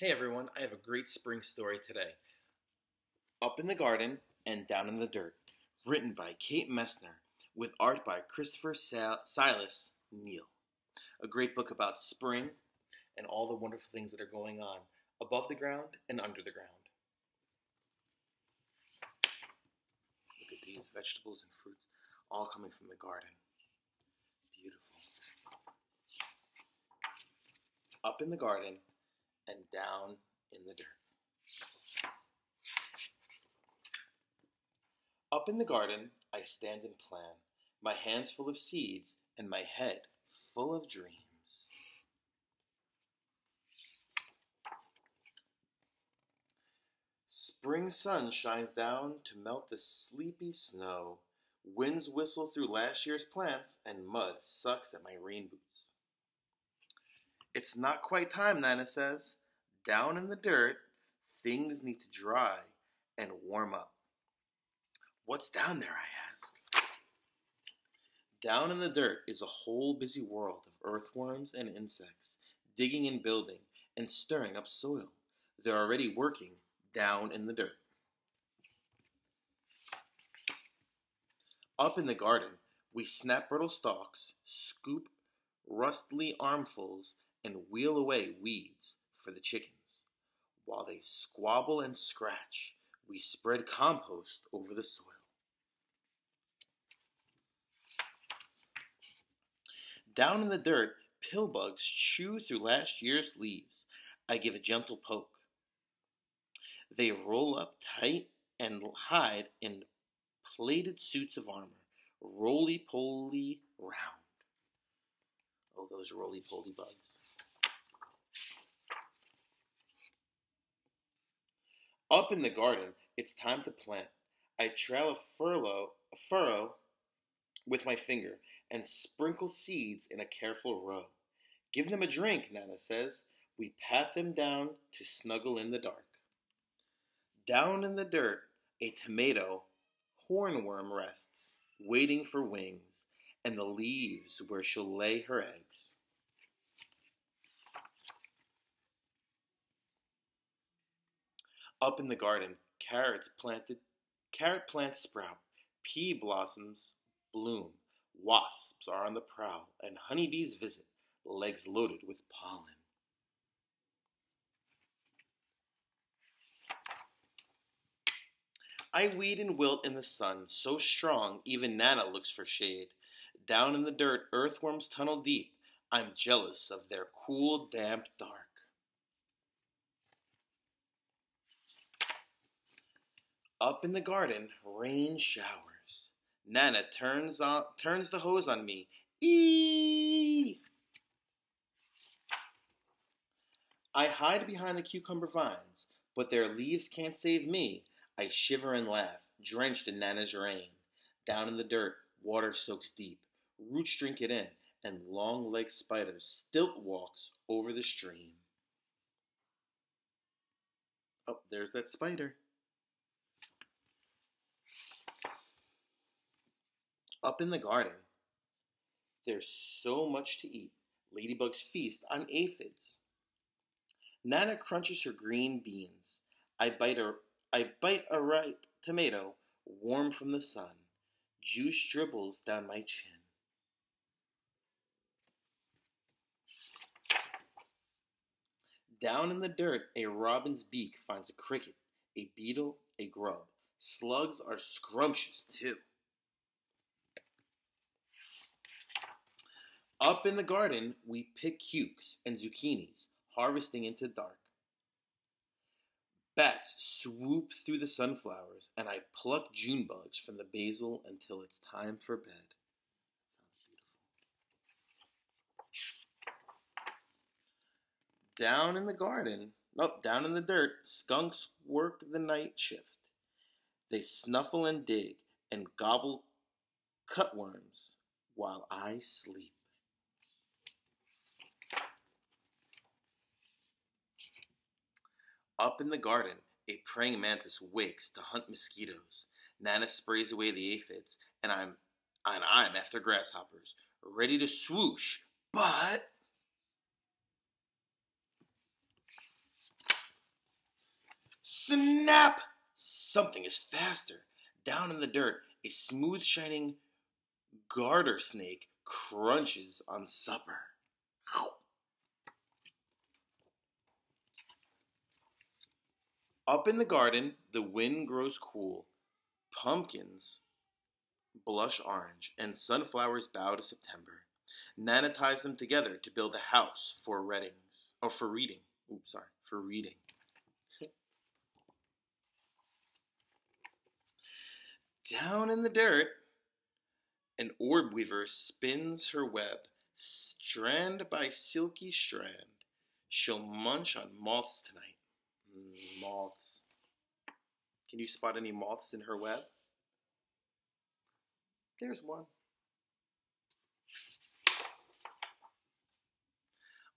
Hey everyone, I have a great spring story today. Up in the Garden and Down in the Dirt, written by Kate Messner, with art by Christopher Silas Neal. A great book about spring and all the wonderful things that are going on above the ground and under the ground. Look at these vegetables and fruits all coming from the garden. Beautiful. Up in the garden and down in the dirt. Up in the garden, I stand and plan, my hands full of seeds and my head full of dreams. Spring sun shines down to melt the sleepy snow. Winds whistle through last year's plants, and mud sucks at my rain boots. It's not quite time, Nana says. Down in the dirt, things need to dry and warm up. What's down there, I ask? Down in the dirt is a whole busy world of earthworms and insects, digging and building and stirring up soil. They're already working down in the dirt. Up in the garden, we snap brittle stalks, scoop rustly armfuls, and wheel away weeds for the chickens. While they squabble and scratch, we spread compost over the soil. Down in the dirt, pill bugs chew through last year's leaves. I give a gentle poke. They roll up tight and hide in plated suits of armor, roly poly round. Oh, those roly poly bugs. Up in the garden, it's time to plant. I trail a furrow, a furrow with my finger and sprinkle seeds in a careful row. Give them a drink, Nana says. We pat them down to snuggle in the dark. Down in the dirt, a tomato hornworm rests, waiting for wings, and the leaves where she'll lay her eggs. Up in the garden, carrots planted, carrot plants sprout, pea blossoms bloom, wasps are on the prowl, and honeybees visit, legs loaded with pollen. I weed and wilt in the sun, so strong even Nana looks for shade. Down in the dirt, earthworms tunnel deep. I'm jealous of their cool, damp dark. Up in the garden, rain showers. Nana turns on turns the hose on me. Eee! I hide behind the cucumber vines, but their leaves can't save me. I shiver and laugh, drenched in Nana's rain. Down in the dirt, water soaks deep. Roots drink it in, and long legged spiders stilt walks over the stream. Oh, there's that spider. Up in the garden, there's so much to eat. Ladybugs feast on aphids. Nana crunches her green beans. I bite a, I bite a ripe tomato, warm from the sun. Juice dribbles down my chin. Down in the dirt, a robin's beak finds a cricket, a beetle, a grub. Slugs are scrumptious too. Up in the garden, we pick cukes and zucchinis, harvesting into dark. Bats swoop through the sunflowers, and I pluck June bugs from the basil until it's time for bed. That sounds beautiful. Down in the garden, nope, down in the dirt, skunks work the night shift. They snuffle and dig and gobble cutworms while I sleep. Up in the garden, a praying mantis wakes to hunt mosquitoes. Nana sprays away the aphids, and I'm and I'm after grasshoppers, ready to swoosh. But Snap! Something is faster. Down in the dirt, a smooth shining garter snake crunches on supper. Up in the garden, the wind grows cool. Pumpkins blush orange, and sunflowers bow to September. Nana ties them together to build a house for readings, or oh, for reading. Oops, sorry, for reading. Down in the dirt, an orb weaver spins her web, strand by silky strand. She'll munch on moths tonight. Moths. Can you spot any moths in her web? There's one.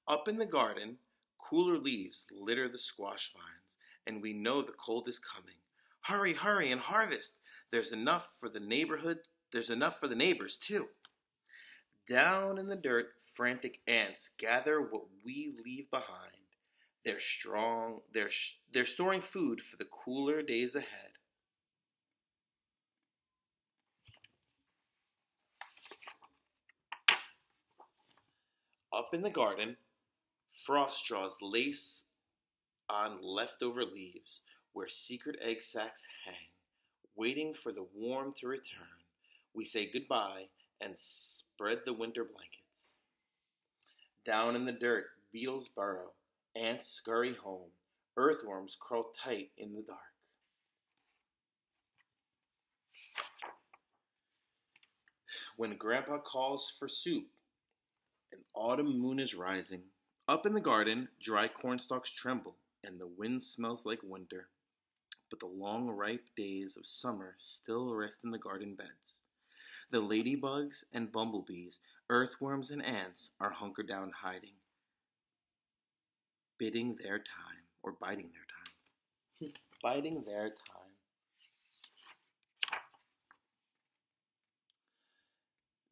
Up in the garden, cooler leaves litter the squash vines, and we know the cold is coming. Hurry, hurry, and harvest. There's enough for the neighborhood. There's enough for the neighbors, too. Down in the dirt, frantic ants gather what we leave behind. They're strong. They're, they're storing food for the cooler days ahead. Up in the garden, Frost draws lace on leftover leaves where secret egg sacs hang, waiting for the warm to return. We say goodbye and spread the winter blankets. Down in the dirt, beetles burrow, ants scurry home, earthworms crawl tight in the dark. When Grandpa calls for soup, an autumn moon is rising. Up in the garden, dry cornstalks tremble, and the wind smells like winter. But the long, ripe days of summer still rest in the garden beds. The ladybugs and bumblebees, earthworms and ants are hunkered down hiding, bidding their time, or biding their time. biding their time.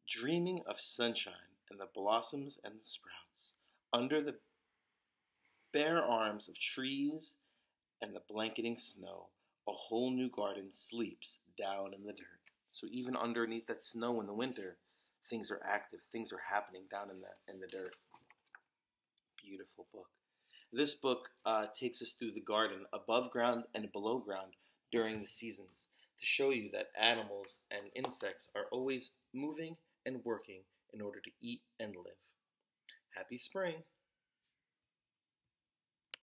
Dreaming of sunshine and the blossoms and the sprouts, under the bare arms of trees and the blanketing snow, a whole new garden sleeps down in the dirt. So even underneath that snow in the winter, things are active, things are happening down in the in the dirt. Beautiful book. This book uh, takes us through the garden, above ground and below ground, during the seasons, to show you that animals and insects are always moving and working in order to eat and live. Happy spring!